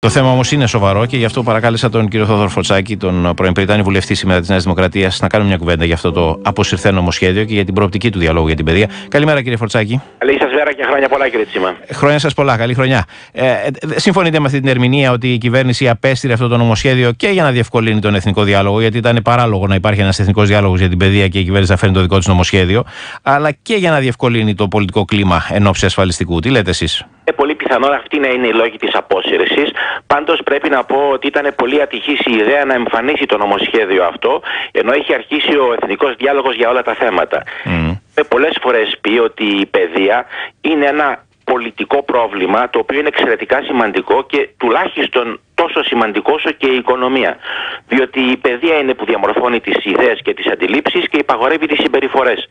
Το θέμα όμως είναι σοβαρό και γι' αυτό παρακάλεσα τον κύριο Θόδωρο Φωτσάκη, τον πρώην Πριτάνη βουλευτή σήμερα της Νέας Δημοκρατίας, να κάνουμε μια κουβέντα για αυτό το αποσυρθέν νομοσχέδιο και για την προοπτική του διαλόγου για την παιδεία. Καλημέρα κύριε Φωτσάκη. Καλή σας μέρα και χρόνια πολλά κύριε Τσίμα. Χρόνια σας πολλά, καλή χρονιά. Ε, συμφωνείτε με αυτή την ερμηνεία ότι η κυβέρνηση απέστειλε αυτό το νομοσχέδιο και για να διευκολύνει τον εθνικό διάλογο, γιατί ήταν παράλογο να υπάρχει ένας εθνικός διάλογος για την παιδεία και η κυβέρνηση να φέρνει το δικό της νομοσχέδιο, αλλά και για να διευκολύνει το πολιτικό κλίμα εν ώψη ασφαλιστικού. Τι λέτε εσείς; Ε, πολύ πιθανόν αυτή να είναι η λόγη της απόσυρσης. Πάντως πρέπει να πω ότι ήταν πολύ ατυχής η ιδέα να εμφανίσει το νομοσχέδιο αυτό, ενώ έχει αρχίσει ο εθνικός διάλογος για όλα τα θέματα. Mm. πολλές φορές πει ότι η παιδεία είναι ένα πολιτικό πρόβλημα το οποίο είναι εξαιρετικά σημαντικό και τουλάχιστον τόσο σημαντικό όσο και η οικονομία. Διότι η παιδεία είναι που διαμορφώνει τις ιδέες και τις αντιλήψεις και υπαγορεύει τις συμπεριφορές.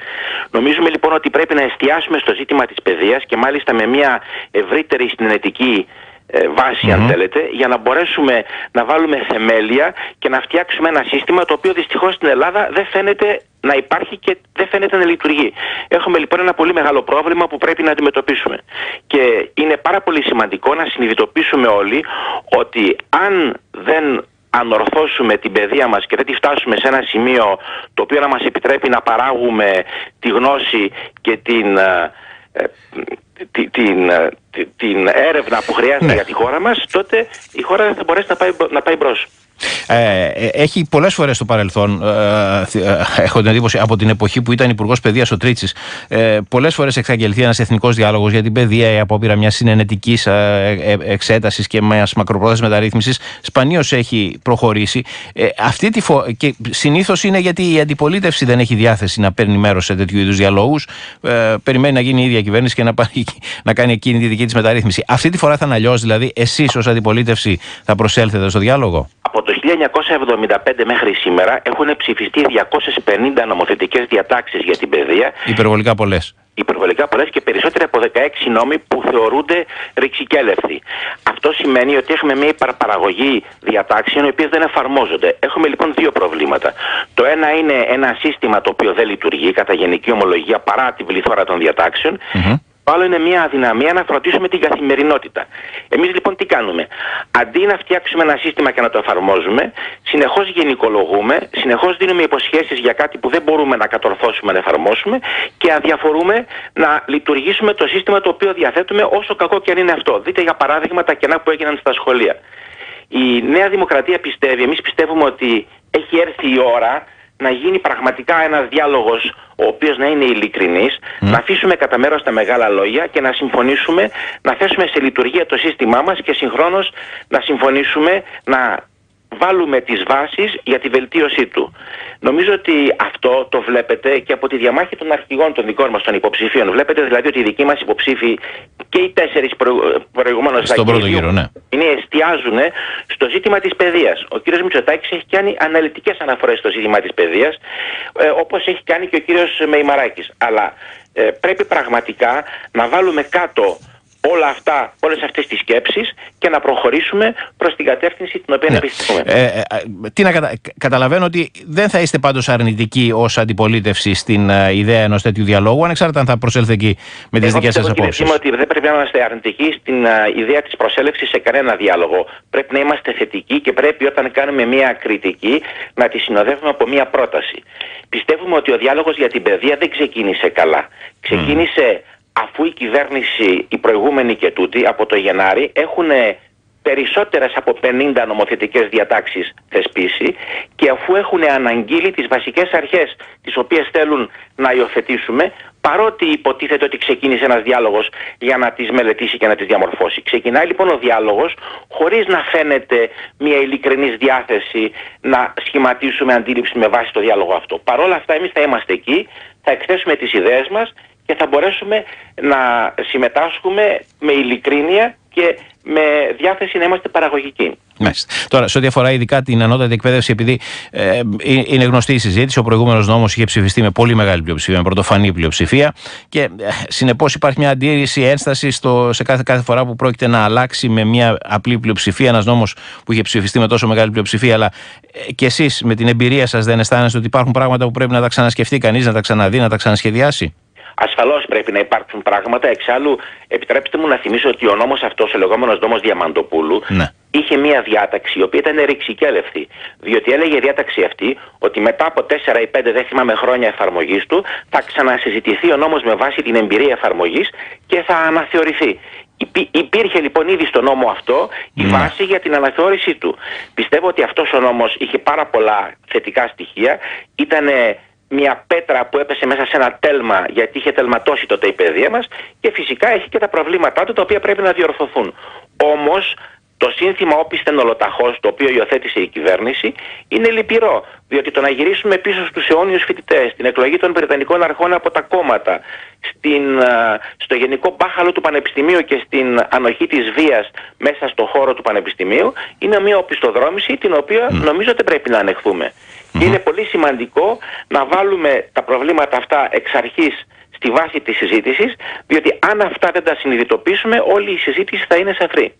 Νομίζουμε λοιπόν ότι πρέπει να εστιάσουμε στο ζήτημα της παιδείας και μάλιστα με μια ευρύτερη συνενετική ε, βαση αν θέλετε, για να μπορέσουμε να βάλουμε θεμέλια και να φτιάξουμε ένα σύστημα το οποίο δυστυχώς στην Ελλάδα δεν φαίνεται να υπάρχει και δεν φαίνεται να λειτουργεί. Έχουμε λοιπόν ένα πολύ μεγάλο πρόβλημα που πρέπει να αντιμετωπίσουμε. Και είναι πάρα πολύ σημαντικό να συνειδητοποιήσουμε όλοι ότι αν δεν ανορθώσουμε την παιδεία μας και δεν τη φτάσουμε σε ένα σημείο το οποίο να μας επιτρέπει να παράγουμε τη γνώση και την, ε, ε, την, την, έρευνα που χρειάζεται ναι. για τη χώρα μας, τότε η χώρα δεν θα μπορέσει να πάει, να πάει μπρος. Ε, ε, έχει πολλές φορές στο παρελθόν, ε, ε, έχω την εντύπωση από την εποχή που ήταν Υπουργός Παιδείας ο Τρίτσι, ε, πολλές φορές εξαγγελθεί ένας εθνικός διάλογος για την παιδεία, η απόπειρα μιας συνενετικής ε, εξέτασης και μιας μακροπρόθεσμης μεταρρύθμισης. Σπανίως έχει προχωρήσει. αυτή τη φο... Και συνήθως είναι γιατί η αντιπολίτευση δεν έχει διάθεση να παίρνει μέρος σε τέτοιου είδους διαλόγους. περιμένει να γίνει η ίδια κυβέρνηση και να, πάρει, να κάνει εκείνη τη δική της μεταρρύθμιση. Αυτή τη φορά θα είναι αλλιώς, δηλαδή εσείς ως αντιπολίτευση θα προσέλθετε στο διάλογο; Από το 1975 μέχρι σήμερα έχουν ψηφιστεί 250 νομοθετικές διατάξεις για την παιδεία. Υπερβολικά πολλές. Υπερβολικά πολλές και περισσότεροι από 16 νόμοι που θεωρούνται ρηξικέλευθοι. Αυτό σημαίνει ότι έχουμε μια υπαρπαραγωγή διατάξεων οι οποίες δεν εφαρμόζονται. Έχουμε λοιπόν δύο προβλήματα. Το ένα είναι ένα σύστημα το οποίο δεν λειτουργεί κατά γενική ομολογία παρά τη βληθώρα των διατάξεων. Το άλλο είναι μια αδυναμία να φροντίσουμε την καθημερινότητα. Εμείς λοιπόν τι κάνουμε; Αντί να φτιάξουμε ένα σύστημα και να το εφαρμόζουμε, συνεχώς γενικολογούμε, συνεχώς δίνουμε υποσχέσεις για κάτι που δεν μπορούμε να κατορθώσουμε να εφαρμόσουμε και αδιαφορούμε να λειτουργήσουμε το σύστημα το οποίο διαθέτουμε, όσο κακό και αν είναι αυτό. Δείτε για παράδειγμα τα κενά που έγιναν στα σχολεία. Η Νέα Δημοκρατία πιστεύει, εμείς πιστεύουμε ότι έχει έρθει η ώρα να γίνει πραγματικά ένας διάλογος ο οποίος να είναι ειλικρινής, να αφήσουμε κατά μέρος τα μεγάλα λόγια και να συμφωνήσουμε να θέσουμε σε λειτουργία το σύστημά μας και συγχρόνως να συμφωνήσουμε να βάλουμε τις βάσεις για τη βελτίωσή του. Νομίζω ότι αυτό το βλέπετε και από τη διαμάχη των αρχηγών των δικών μας των υποψηφίων. Βλέπετε δηλαδή ότι οι δικοί μας υποψήφοι και οι τέσσερις προ... προηγουμένως Στον πρώτο γύρο, ναι. είναι, εστιάζουν στο ζήτημα της παιδείας. Ο κύριος Μητσοτάκης έχει κάνει αναλυτικές αναφορές στο ζήτημα της παιδείας, ε, όπως έχει κάνει και ο κύριος Μεϊμαράκης. Αλλά ε, πρέπει πραγματικά να βάλουμε κάτω όλα αυτά, όλες αυτές τις σκέψεις και να προχωρήσουμε προς την κατεύθυνση την οποία ναι. επιστημούμε. Ε, ε, τι να κατα... Καταλαβαίνω ότι δεν θα είστε πάντως αρνητικοί ως αντιπολίτευση στην uh, ιδέα ενός τέτοιου διαλόγου, ανεξάρτητα αν θα προσέλθετε εκεί με τις Εγώ δικές σας απόψεις. Εγώ ότι δεν πρέπει να είμαστε αρνητικοί στην uh, ιδέα της προσέλευσης σε κανένα διάλογο. Πρέπει να είμαστε θετικοί και πρέπει όταν κάνουμε μια κριτική να τη συνοδεύουμε από μια πρόταση. Πιστεύουμε ότι ο διάλογος για την παιδεία δεν ξεκίνησε καλά. Ξεκίνησε αφού η κυβέρνηση, η προηγούμενη και τούτη, από το Γενάρη, έχουν περισσότερες από 50 νομοθετικές διατάξεις θεσπίσει και αφού έχουν αναγγείλει τις βασικές αρχές τις οποίες θέλουν να υιοθετήσουμε παρότι υποτίθεται ότι ξεκίνησε ένας διάλογος για να τις μελετήσει και να τις διαμορφώσει. Ξεκινάει λοιπόν ο διάλογος χωρίς να φαίνεται μια ειλικρινής διάθεση να σχηματίσουμε αντίληψη με βάση το διάλογο αυτό. Παρ' όλα αυτά εμείς θα είμαστε εκεί, θα εκθέσουμε τις ιδέες μας και θα μπορέσουμε να συμμετάσχουμε με ειλικρίνεια και με διάθεση να είμαστε παραγωγικοί. Μάλιστα. Τώρα, σε ό,τι αφορά ειδικά την ανώτατη εκπαίδευση, επειδή ε, είναι γνωστή η συζήτηση, ο προηγούμενος νόμος είχε ψηφιστεί με πολύ μεγάλη πλειοψηφία, με πρωτοφανή πλειοψηφία και ε, συνεπώς υπάρχει μια αντίρρηση, ένσταση στο, σε κάθε, κάθε φορά που πρόκειται να αλλάξει με μια απλή πλειοψηφία ένας νόμος που είχε ψηφιστεί με τόσο μεγάλη πλειοψηφία. Αλλά ε, και εσείς με την εμπειρία σας δεν αισθάνεστε ότι υπάρχουν πράγματα που πρέπει να τα ξανασκεφτεί κανείς, να τα ξαναδεί, να τα ξανασχεδιάσει; Ασφαλώς πρέπει να υπάρξουν πράγματα. Εξάλλου, επιτρέψτε μου να θυμίσω ότι ο νόμος αυτός, ο λεγόμενος νόμος Διαμαντοπούλου, ναι. είχε μια διάταξη η οποία ήταν ρηξικέλευτη. Διότι έλεγε η διάταξη αυτή ότι μετά από 4 ή 5 δεν θυμάμαι χρόνια εφαρμογής του θα ξανασυζητηθεί ο νόμος με βάση την εμπειρία εφαρμογής και θα αναθεωρηθεί. Υπήρχε λοιπόν ήδη στο νόμο αυτό η ναι. βάση για την αναθεώρησή του. Πιστεύω ότι αυτός ο νόμος είχε πάρα πολλά θετικά στοιχεία. Ήταν μια πέτρα που έπεσε μέσα σε ένα τέλμα γιατί είχε τελματώσει τότε η παιδεία μας και φυσικά έχει και τα προβλήματά του τα οποία πρέπει να διορθωθούν. Όμως το σύνθημα όπισθεν ολοταχώς το οποίο υιοθέτησε η κυβέρνηση είναι λυπηρό διότι το να γυρίσουμε πίσω στους αιώνιους φοιτητές, την εκλογή των Βρετανικών αρχών από τα κόμματα, στην, στο γενικό μπάχαλο του Πανεπιστημίου και στην ανοχή της βίας μέσα στο χώρο του Πανεπιστημίου είναι μια οπισθοδρόμηση την οποία νομίζω δεν πρέπει να ανεχθούμε. Είναι πολύ σημαντικό να βάλουμε τα προβλήματα αυτά εξ αρχής στη βάση της συζήτησης, διότι αν αυτά δεν τα συνειδητοποιήσουμε, όλη η συζήτηση θα είναι σαφρή.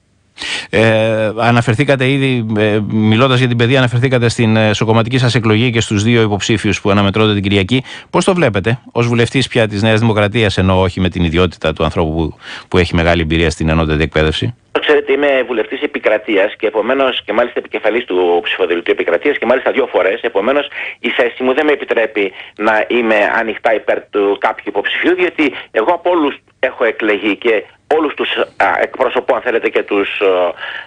Ε, αναφερθήκατε ήδη, ε, μιλώντας για την παιδεία, αναφερθήκατε στην ε, σοκομματική σας εκλογή και στους δύο υποψήφιους που αναμετρώνται την Κυριακή. Πώς το βλέπετε, ως βουλευτής πια της Νέας Δημοκρατίας, ενώ όχι με την ιδιότητα του ανθρώπου που, που έχει μεγάλη εμπειρία στην ενότητα εκπαίδευση; Ξέρετε, είμαι βουλευτής επικρατείας και επομένως και μάλιστα επικεφαλής του ψηφοδελτίου επικρατείας και μάλιστα δύο φορές. Επομένως, η θέση μου δεν με επιτρέπει να είμαι ανοιχτά υπέρ του κάποιου υποψηφίου, διότι εγώ από όλους έχω εκλεγεί και όλους τους εκπροσωπώ αν θέλετε και τους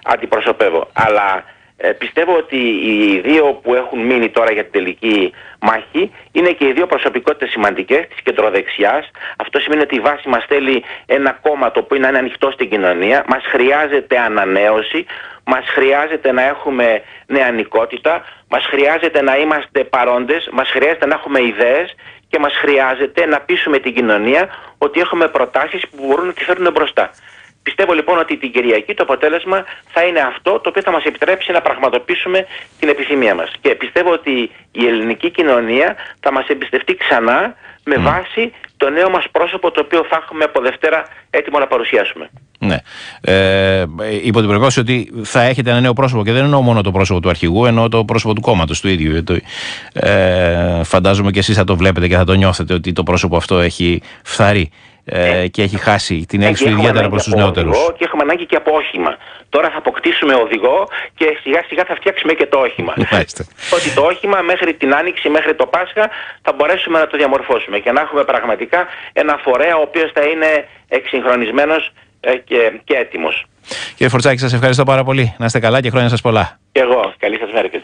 αντιπροσωπεύω. Αλλά ε, πιστεύω ότι οι δύο που έχουν μείνει τώρα για την τελική μάχη είναι και οι δύο προσωπικότητες σημαντικές της κεντροδεξιάς. Αυτό σημαίνει ότι η βάση μας θέλει ένα κόμμα το οποίο είναι ανοιχτό στην κοινωνία. Μας χρειάζεται ανανέωση, μας χρειάζεται να έχουμε νεανικότητα, μας χρειάζεται να είμαστε παρόντες, μας χρειάζεται να έχουμε ιδέες και μας χρειάζεται να πείσουμε την κοινωνία ότι έχουμε προτάσεις που μπορούν να τη φέρουν μπροστά. Πιστεύω λοιπόν ότι την Κυριακή το αποτέλεσμα θα είναι αυτό το οποίο θα μας επιτρέψει να πραγματοποιήσουμε την επιθυμία μας. Και πιστεύω ότι η ελληνική κοινωνία θα μας εμπιστευτεί ξανά με βάση το νέο μας πρόσωπο το οποίο θα έχουμε από Δευτέρα έτοιμο να παρουσιάσουμε. Ναι. Ε, υπό την προπόθεση ότι θα έχετε ένα νέο πρόσωπο και δεν εννοώ μόνο το πρόσωπο του αρχηγού, εννοώ το πρόσωπο του κόμματος του ίδιου. Ε, φαντάζομαι και εσείς θα το βλέπετε και θα το νιώθετε ότι το πρόσωπο αυτό έχει φθαρεί ε, και έχει χάσει την έξοδο του ιδιαίτερα προς τους νεότερους. Και έχουμε ανάγκη και από όχημα. Τώρα θα αποκτήσουμε οδηγό και σιγά σιγά θα φτιάξουμε και το όχημα. ότι το όχημα μέχρι την Άνοιξη, μέχρι το Πάσχα θα μπορέσουμε να το διαμορφώσουμε και να έχουμε πραγματικά ένα φορέα ο οποίος θα είναι εξυγχρονισμένος ε, και, και έτοιμος. Κύριε Φορτσάκη, σας ευχαριστώ πάρα πολύ. Να είστε καλά και χρόνια σας πολλά. Και εγώ. Καλή σας μέρα και